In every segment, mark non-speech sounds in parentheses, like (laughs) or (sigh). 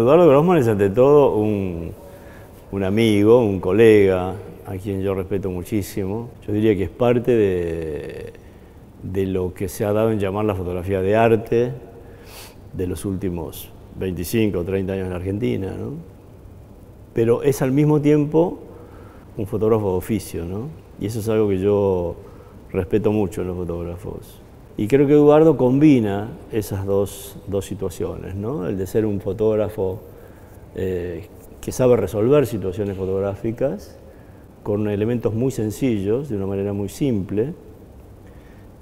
Eduardo Grossman es ante todo un, un amigo, un colega, a quien yo respeto muchísimo. Yo diría que es parte de, de lo que se ha dado en llamar la fotografía de arte de los últimos 25 o 30 años en Argentina, ¿no? Pero es al mismo tiempo un fotógrafo de oficio, ¿no? Y eso es algo que yo respeto mucho en los fotógrafos. Y creo que Eduardo combina esas dos, dos situaciones, ¿no? El de ser un fotógrafo eh, que sabe resolver situaciones fotográficas con elementos muy sencillos, de una manera muy simple,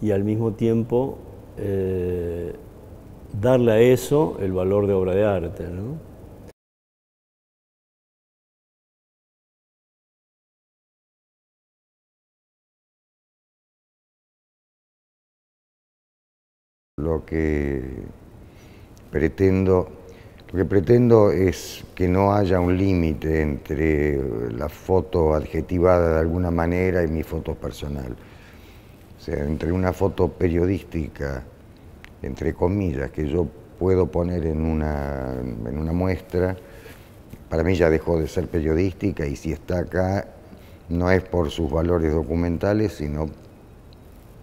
y al mismo tiempo eh, darle a eso el valor de obra de arte. ¿no? Lo que pretendo, lo que pretendo es que no haya un límite entre la foto adjetivada de alguna manera y mi foto personal. O sea, entre una foto periodística, entre comillas, que yo puedo poner en una, en una muestra, para mí ya dejó de ser periodística y si está acá no es por sus valores documentales, sino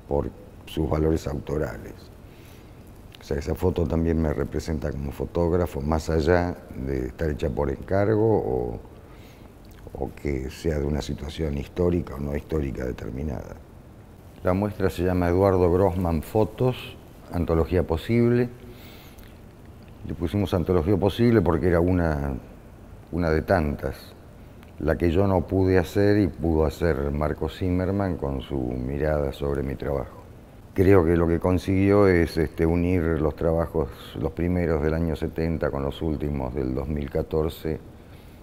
por sus valores autorales. O sea, esa foto también me representa como fotógrafo, más allá de estar hecha por encargo o, que sea de una situación histórica o no histórica determinada. La muestra se llama Eduardo Grossman Fotos, Antología Posible. Le pusimos Antología Posible porque era una, una de tantas, la que yo no pude hacer y pudo hacer Marco Zimmerman con su mirada sobre mi trabajo. Creo que lo que consiguió es este, unir los trabajos, los primeros del año 70 con los últimos del 2014.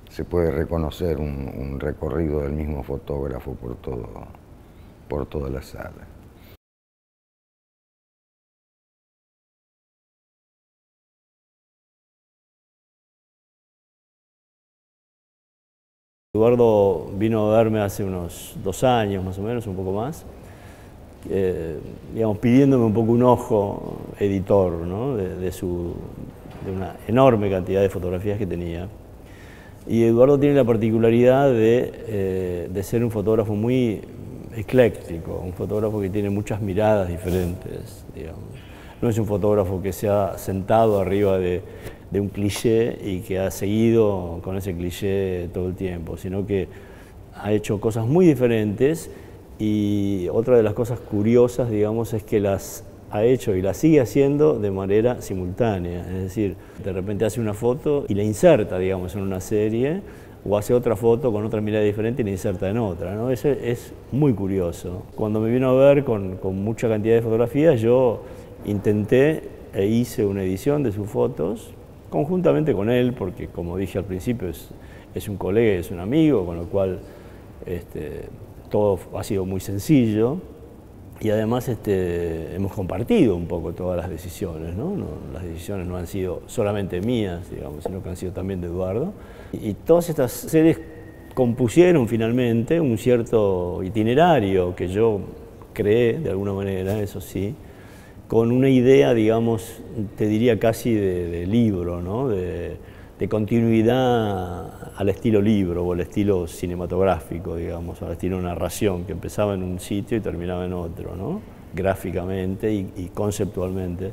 Se puede reconocer un, recorrido del mismo fotógrafo por, todo, por toda la sala. Eduardo vino a verme hace unos dos años más o menos, un poco más, eh, digamos, pidiéndome un poco un ojo editor ¿no? de, su, de una enorme cantidad de fotografías que tenía. Y Eduardo tiene la particularidad de, eh, de, ser un fotógrafo muy ecléctico, un fotógrafo que tiene muchas miradas diferentes. Digamos. No es un fotógrafo que se ha sentado arriba de, de un cliché y que ha seguido con ese cliché todo el tiempo, sino que ha hecho cosas muy diferentes y otra de las cosas curiosas, digamos, es que las ha hecho y las sigue haciendo de manera simultánea. Es decir, de repente hace una foto y la inserta, digamos, en una serie, o hace otra foto con otra mirada diferente y la inserta en otra. ¿no? Eso es muy curioso. Cuando me vino a ver con, con mucha cantidad de fotografías, yo intenté e hice una edición de sus fotos, conjuntamente con él, porque como dije al principio, es, es un colega, es un amigo, con lo cual este, todo ha sido muy sencillo y además este, hemos compartido un poco todas las decisiones, ¿no? las decisiones no han sido solamente mías, digamos, sino que han sido también de Eduardo. Y, todas estas series compusieron finalmente un cierto itinerario que yo creé de alguna manera, eso sí, con una idea, digamos, te diría casi de, libro, ¿no? de, de continuidad al estilo libro o al estilo cinematográfico, digamos, al estilo narración, que empezaba en un sitio y terminaba en otro, ¿no? gráficamente y, conceptualmente.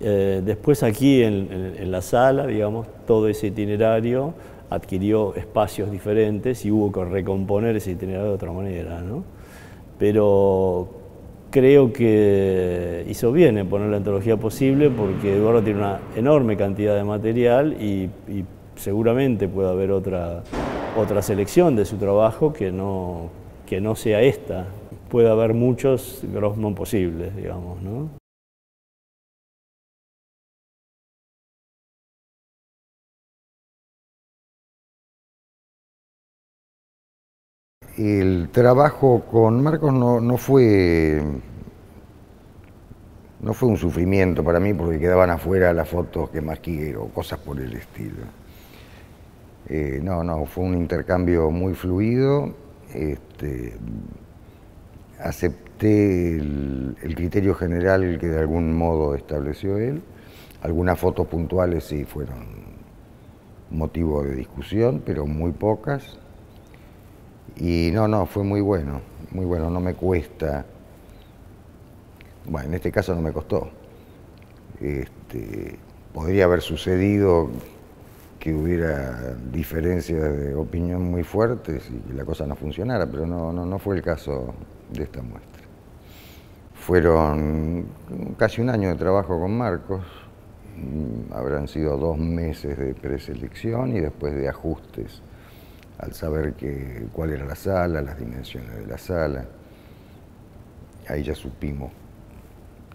Eh, después aquí en, la sala, digamos, todo ese itinerario adquirió espacios diferentes y hubo que recomponer ese itinerario de otra manera. ¿no? Pero creo que hizo bien en poner la antología posible porque Eduardo tiene una enorme cantidad de material y, seguramente puede haber otra, otra selección de su trabajo que no, que no sea esta. Puede haber muchos Grossman posibles, digamos, ¿no? El trabajo con Marcos no, fue no fue un sufrimiento para mí porque quedaban afuera las fotos que más quiero, cosas por el estilo. Eh, no, no, fue un intercambio muy fluido. Este, acepté el, criterio general que de algún modo estableció él. Algunas fotos puntuales sí fueron motivo de discusión, pero muy pocas. Y no, no, fue muy bueno, muy bueno, no me cuesta. Bueno, en este caso no me costó. Este, podría haber sucedido que hubiera diferencias de opinión muy fuertes y que la cosa no funcionara, pero no, no, no fue el caso de esta muestra. Fueron casi un año de trabajo con Marcos, mm, habrán sido dos meses de preselección y después de ajustes al saber que, cuál era la sala, las dimensiones de la sala. Ahí ya supimos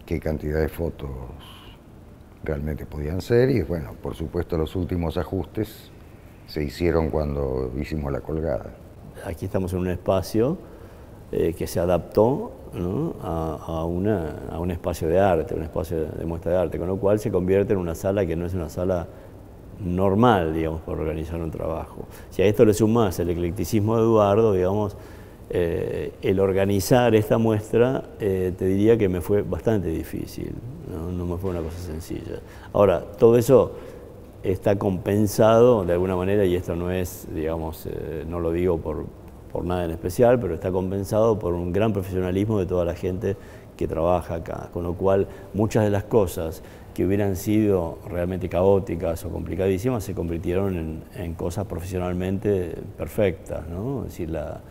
qué cantidad de fotos realmente podían ser y bueno, por supuesto los últimos ajustes se hicieron cuando hicimos la colgada. Aquí estamos en un espacio eh, que se adaptó a, a, un espacio de arte, un espacio de muestra de arte, con lo cual se convierte en una sala que no es una sala normal, digamos, para organizar un trabajo. Si a esto le sumas el eclecticismo de Eduardo, digamos, eh, el organizar esta muestra, eh, te diría que me fue bastante difícil, ¿no? me fue una cosa sencilla. Ahora, todo eso está compensado de alguna manera, y esto no es, digamos, eh, no lo digo por, por nada en especial, pero está compensado por un gran profesionalismo de toda la gente que trabaja acá, con lo cual muchas de las cosas que hubieran sido realmente caóticas o complicadísimas se convirtieron en, cosas profesionalmente perfectas, ¿no? Es decir, la,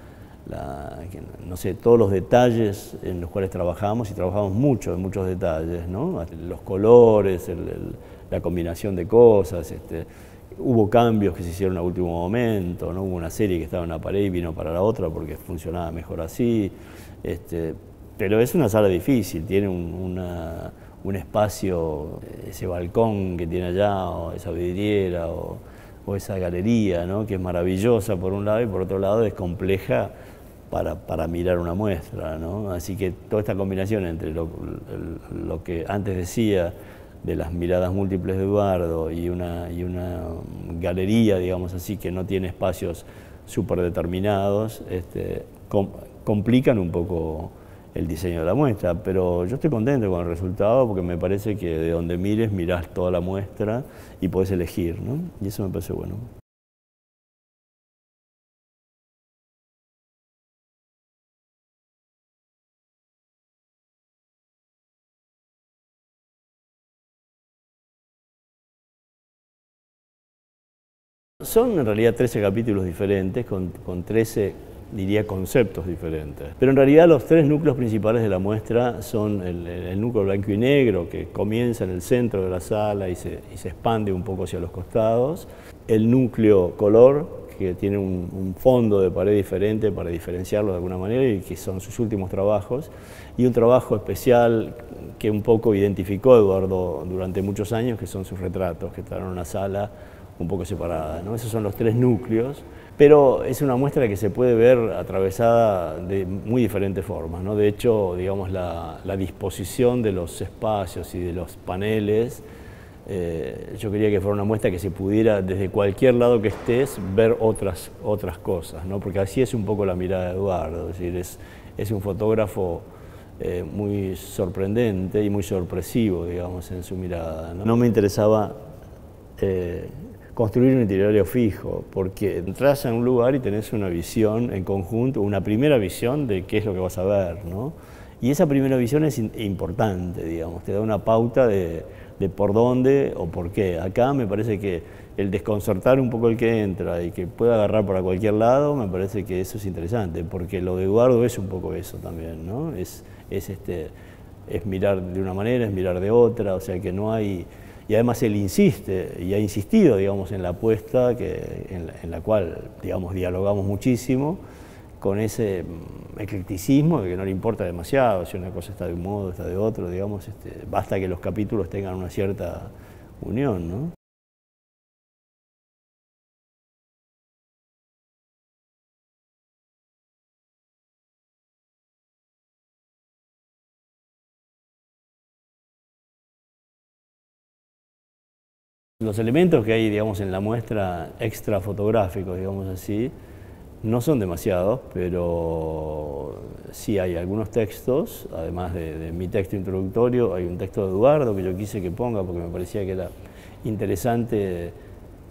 no sé, todos los detalles en los cuales trabajamos y trabajamos mucho en muchos detalles, ¿no? los colores, la combinación de cosas, este, hubo cambios que se hicieron a último momento, ¿no? hubo una serie que estaba en una pared y vino para la otra porque funcionaba mejor así, este, pero es una sala difícil, tiene un, un espacio, ese balcón que tiene allá, o esa vidriera, o, o esa galería, ¿no? que es maravillosa por un lado y por otro lado es compleja para, mirar una muestra. ¿no? Así que toda esta combinación entre lo, que antes decía de las miradas múltiples de Eduardo y una, y una galería, digamos así, que no tiene espacios súper determinados, este, complican un poco el diseño de la muestra, pero yo estoy contento con el resultado porque me parece que de donde mires, mirás toda la muestra y podés elegir, ¿no? y eso me parece bueno. Son en realidad 13 capítulos diferentes, con, con 13, diría, conceptos diferentes. Pero en realidad los tres núcleos principales de la muestra son el, núcleo blanco y negro, que comienza en el centro de la sala y se, y se expande un poco hacia los costados. El núcleo color, que tiene un, un, fondo de pared diferente para diferenciarlo de alguna manera y que son sus últimos trabajos. Y un trabajo especial que un poco identificó Eduardo durante muchos años, que son sus retratos, que están en una sala un poco separada. ¿no? Esos son los tres núcleos, pero es una muestra que se puede ver atravesada de muy diferentes formas. ¿no? De hecho, digamos, la, disposición de los espacios y de los paneles, eh, yo quería que fuera una muestra que se pudiera, desde cualquier lado que estés, ver otras, otras cosas, ¿no? porque así es un poco la mirada de Eduardo, es decir, es, un fotógrafo eh, muy sorprendente y muy sorpresivo, digamos, en su mirada. No, no me interesaba eh, construir un itinerario fijo, porque entras a un lugar y tenés una visión en conjunto, una primera visión de qué es lo que vas a ver, ¿no? Y esa primera visión es importante, digamos, te da una pauta de, por dónde o por qué. Acá me parece que el desconcertar un poco el que entra y que pueda agarrar para cualquier lado, me parece que eso es interesante, porque lo de Eduardo es un poco eso también, ¿no? Es, es, este, es mirar de una manera, es mirar de otra, o sea que no hay y además él insiste y ha insistido, digamos, en la apuesta que, en, la, cual, digamos, dialogamos muchísimo con ese mm, eclecticismo de que no le importa demasiado si una cosa está de un modo, está de otro, digamos, este, basta que los capítulos tengan una cierta unión, ¿no? Los elementos que hay, digamos, en la muestra extra fotográficos, digamos así, no son demasiados, pero sí hay algunos textos, además de, mi texto introductorio, hay un texto de Eduardo que yo quise que ponga porque me parecía que era interesante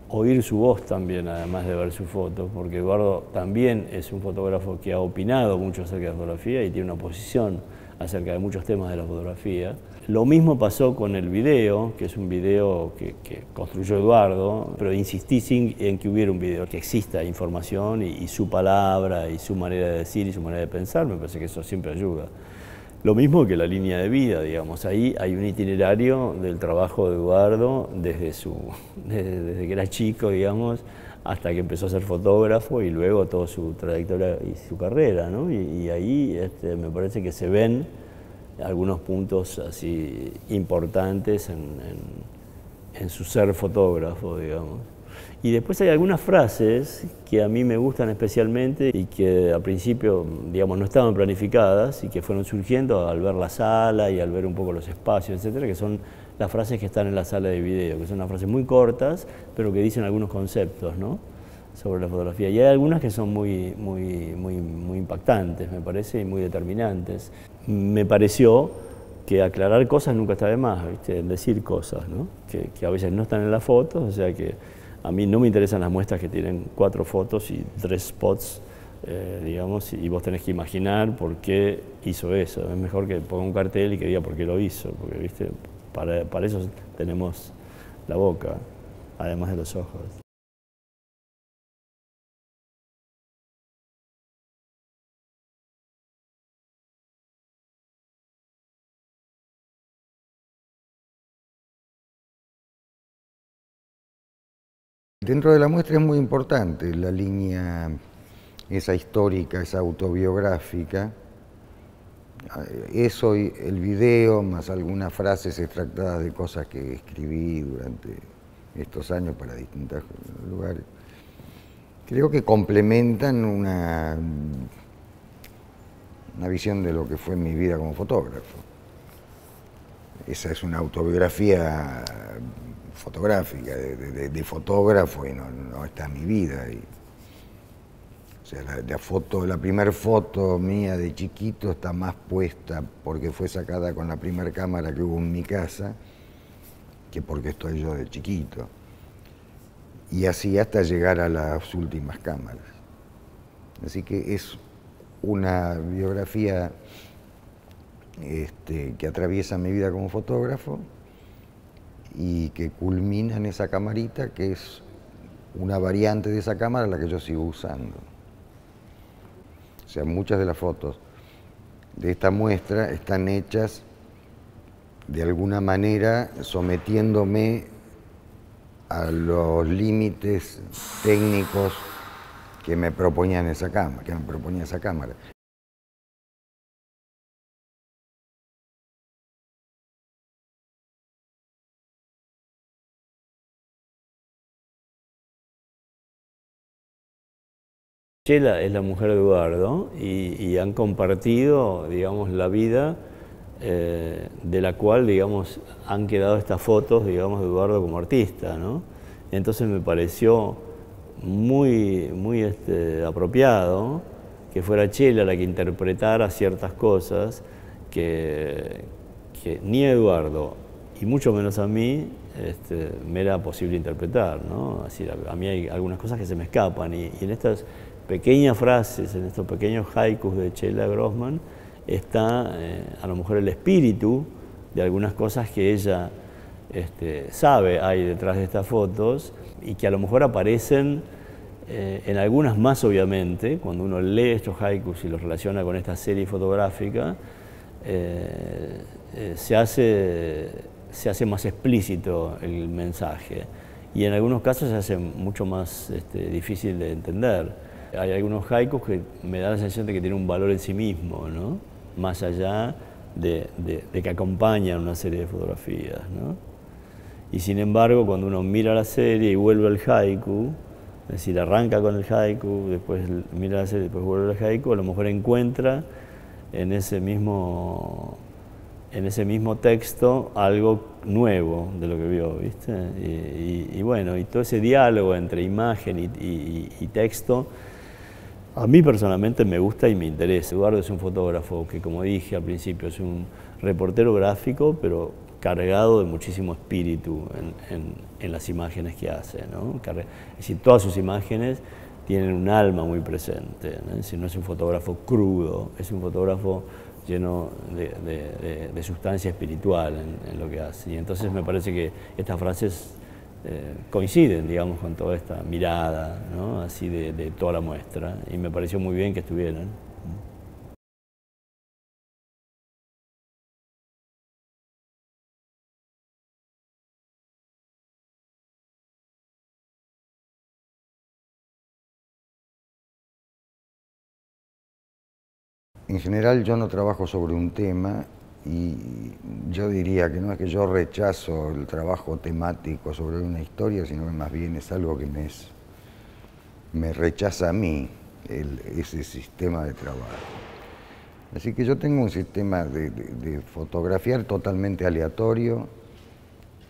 oír su voz también, además de ver su foto, porque Eduardo también es un fotógrafo que ha opinado mucho acerca de fotografía y tiene una posición acerca de muchos temas de la fotografía. Lo mismo pasó con el video, que es un video que, construyó Eduardo, pero insistí sin, en que hubiera un video, que exista información y, su palabra y su manera de decir y su manera de pensar, me parece que eso siempre ayuda. Lo mismo que la línea de vida, digamos, ahí hay un itinerario del trabajo de Eduardo desde, su, (laughs) desde, que era chico, digamos, hasta que empezó a ser fotógrafo y luego toda su trayectoria y su carrera, ¿no? Y, ahí este, me parece que se ven algunos puntos así importantes en, su ser fotógrafo, digamos. Y después hay algunas frases que a mí me gustan especialmente y que al principio, digamos, no estaban planificadas y que fueron surgiendo al ver la sala y al ver un poco los espacios, etcétera, que son las frases que están en la sala de video, que son unas frases muy cortas, pero que dicen algunos conceptos, ¿no? sobre la fotografía. Y hay algunas que son muy, muy, muy, muy impactantes, me parece, y muy determinantes. Me pareció que aclarar cosas nunca está de más, ¿viste? decir cosas, ¿no? que, que, a veces no están en las fotos, o sea que a mí no me interesan las muestras que tienen cuatro fotos y tres spots, eh, digamos, y vos tenés que imaginar por qué hizo eso. Es mejor que ponga un cartel y que diga por qué lo hizo, porque ¿viste? Para, eso tenemos la boca, además de los ojos. Dentro de la muestra es muy importante la línea esa histórica, esa autobiográfica, eso y el video, más algunas frases extractadas de cosas que escribí durante estos años para distintos lugares, creo que complementan una, una visión de lo que fue mi vida como fotógrafo. Esa es una autobiografía fotográfica, de, fotógrafo y no, está en mi vida. Y, la, foto, la primera foto mía de chiquito está más puesta porque fue sacada con la primera cámara que hubo en mi casa que porque estoy yo de chiquito. Y así hasta llegar a las últimas cámaras. Así que es una biografía este, que atraviesa mi vida como fotógrafo y que culmina en esa camarita que es una variante de esa cámara la que yo sigo usando. O sea, muchas de las fotos de esta muestra están hechas de alguna manera sometiéndome a los límites técnicos que me proponían esa cámara, que me proponía esa cámara. Chela es la mujer de Eduardo y, han compartido, digamos, la vida eh, de la cual, digamos, han quedado estas fotos, digamos, de Eduardo como artista, ¿no? Entonces me pareció muy, muy este, apropiado que fuera Chela la que interpretara ciertas cosas que, ni Eduardo y mucho menos a mí este, me era posible interpretar, ¿no? Así, a, mí hay algunas cosas que se me escapan y en estas pequeñas frases, en estos pequeños haikus de Chela Grossman, está eh, a lo mejor el espíritu de algunas cosas que ella este, sabe hay detrás de estas fotos y que a lo mejor aparecen eh, en algunas más obviamente, cuando uno lee estos haikus y los relaciona con esta serie fotográfica, eh, se, hace, se hace más explícito el mensaje. Y en algunos casos se hace mucho más este, difícil de entender hay algunos haikus que me dan la sensación de que tienen un valor en sí mismo, ¿no? más allá de, que acompañan una serie de fotografías. ¿no? Y sin embargo, cuando uno mira la serie y vuelve al haiku, es decir, arranca con el haiku, después mira la serie, después vuelve al haiku, a lo mejor encuentra en ese mismo, en ese mismo texto algo nuevo de lo que vio, ¿viste? Y, bueno, y todo ese diálogo entre imagen y texto a mí personalmente me gusta y me interesa. Eduardo es un fotógrafo que, como dije al principio, es un reportero gráfico, pero cargado de muchísimo espíritu en, las imágenes que hace. ¿no? Es decir, todas sus imágenes tienen un alma muy presente. ¿no? Es no es un fotógrafo crudo, es un fotógrafo lleno de, sustancia espiritual en, lo que hace. Y entonces me parece que estas frases eh, coinciden, digamos, con toda esta mirada, ¿no? así de, toda la muestra, y me pareció muy bien que estuvieran. En general yo no trabajo sobre un tema y yo diría que no es que yo rechazo el trabajo temático sobre una historia, sino que más bien es algo que me, me rechaza a mí ese sistema de trabajo. Así que yo tengo un sistema de, fotografiar totalmente aleatorio,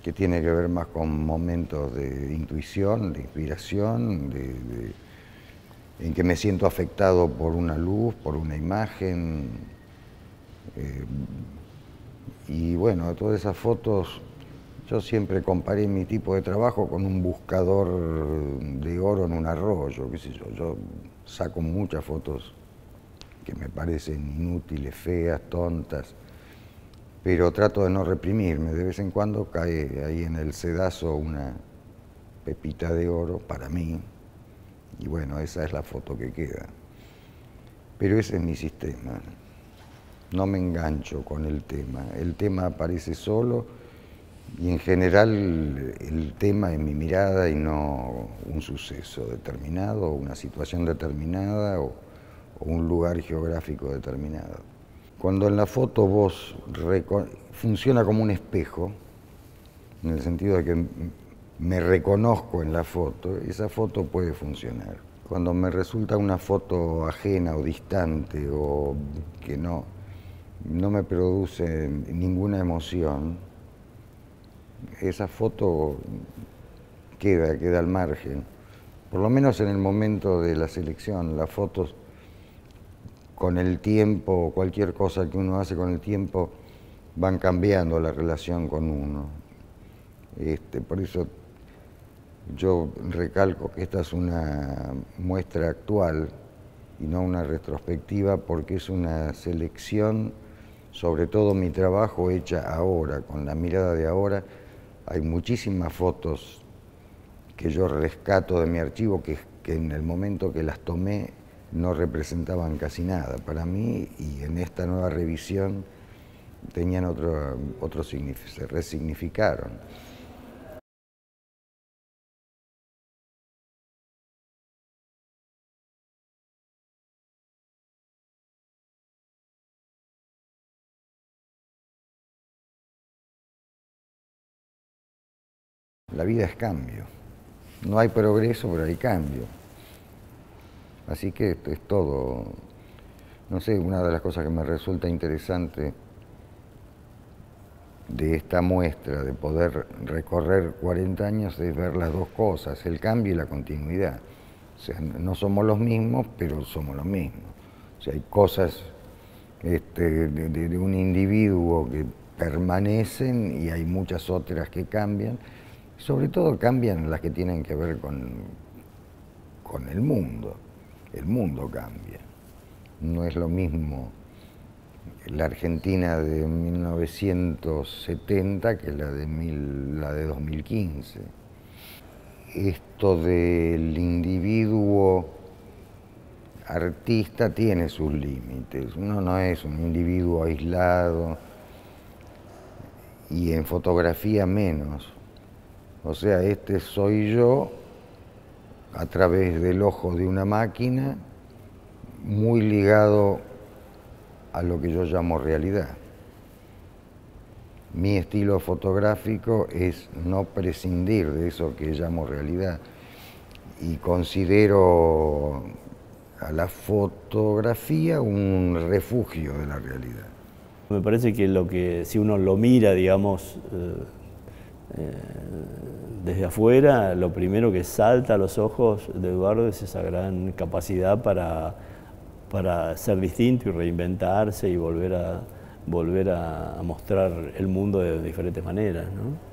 que tiene que ver más con momentos de intuición, de inspiración, de en que me siento afectado por una luz, por una imagen. Eh, y bueno, todas esas fotos, yo siempre comparé mi tipo de trabajo con un buscador de oro en un arroyo, qué sé yo. Yo saco muchas fotos que me parecen inútiles, feas, tontas, pero trato de no reprimirme. De vez en cuando cae ahí en el sedazo una pepita de oro para mí, y bueno, esa es la foto que queda. Pero ese es mi sistema. No me engancho con el tema. El tema aparece solo y en general el tema es mi mirada y no un suceso determinado, una situación determinada o, un lugar geográfico determinado. Cuando en la foto vos funciona como un espejo, en el sentido de que me reconozco en la foto, esa foto puede funcionar. Cuando me resulta una foto ajena o distante o que no, no me produce ninguna emoción, esa foto queda, queda al margen. Por lo menos en el momento de la selección, las fotos con el tiempo, cualquier cosa que uno hace con el tiempo, van cambiando la relación con uno. Este, por eso yo recalco que esta es una muestra actual y no una retrospectiva porque es una selección, sobre todo mi trabajo hecha ahora, con la mirada de ahora. Hay muchísimas fotos que yo rescato de mi archivo que, en el momento que las tomé no representaban casi nada para mí y en esta nueva revisión tenían otro, otro se resignificaron. La vida es cambio. No hay progreso, pero hay cambio. Así que esto es todo. No sé, una de las cosas que me resulta interesante de esta muestra, de poder recorrer 40 años, es ver las dos cosas, el cambio y la continuidad. O sea, no somos los mismos, pero somos los mismos. O sea, hay cosas este, de un individuo que permanecen y hay muchas otras que cambian sobre todo cambian las que tienen que ver con, con el mundo. El mundo cambia. No es lo mismo la Argentina de 1970 que la de, la de 2015. Esto del individuo artista tiene sus límites. Uno no es un individuo aislado y en fotografía menos. O sea, este soy yo a través del ojo de una máquina, muy ligado a lo que yo llamo realidad. Mi estilo fotográfico es no prescindir de eso que llamo realidad y considero a la fotografía un refugio de la realidad. Me parece que lo que si uno lo mira, digamos, eh, desde afuera, lo primero que salta a los ojos de Eduardo es esa gran capacidad para, para ser distinto y reinventarse y volver a, volver a, mostrar el mundo de diferentes maneras. ¿no?